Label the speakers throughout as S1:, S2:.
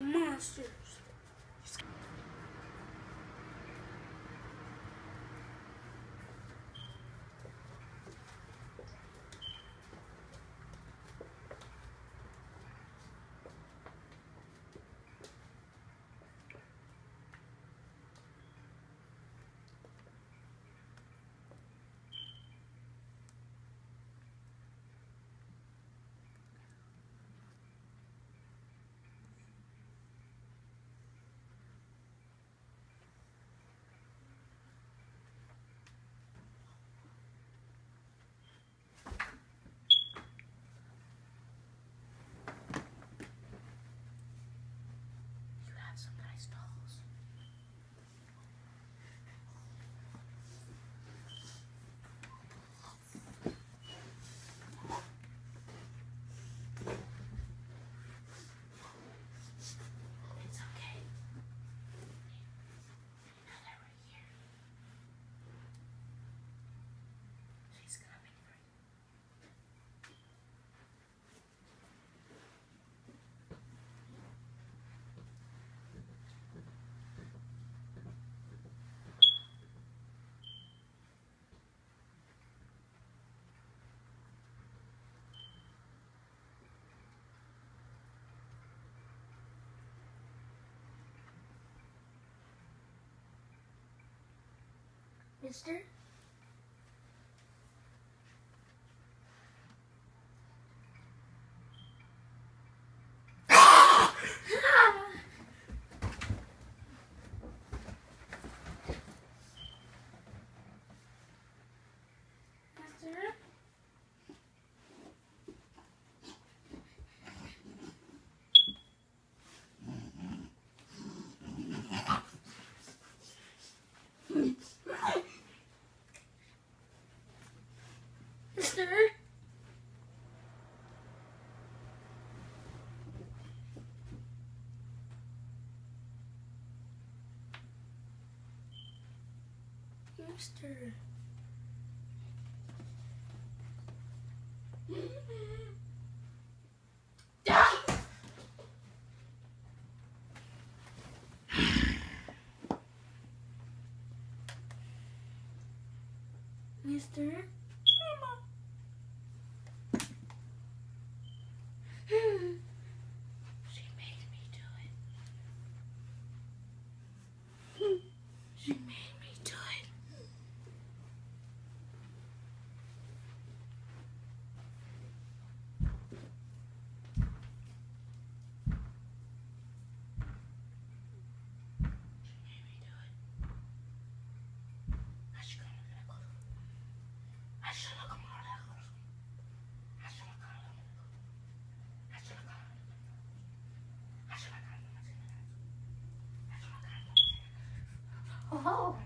S1: monsters. Mister? Mister? Mister? Mister? Mister?
S2: Oh.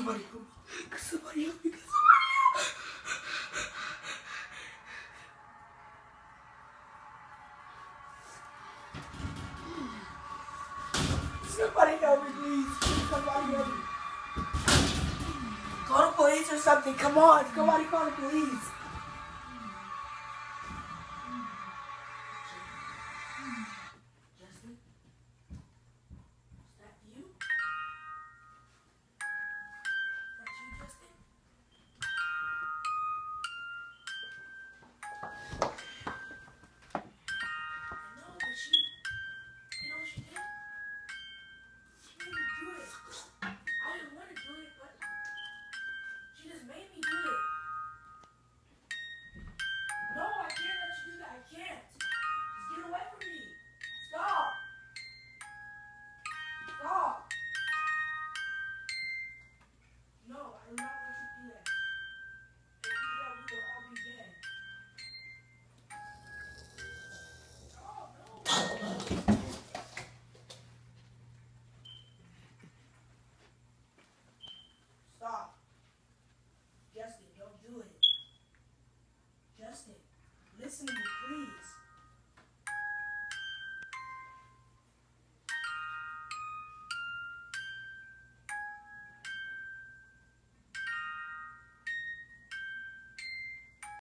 S2: somebody help me. Somebody help me. Somebody help me, please. Somebody help me. Call the police or something. Come on. Somebody call the police.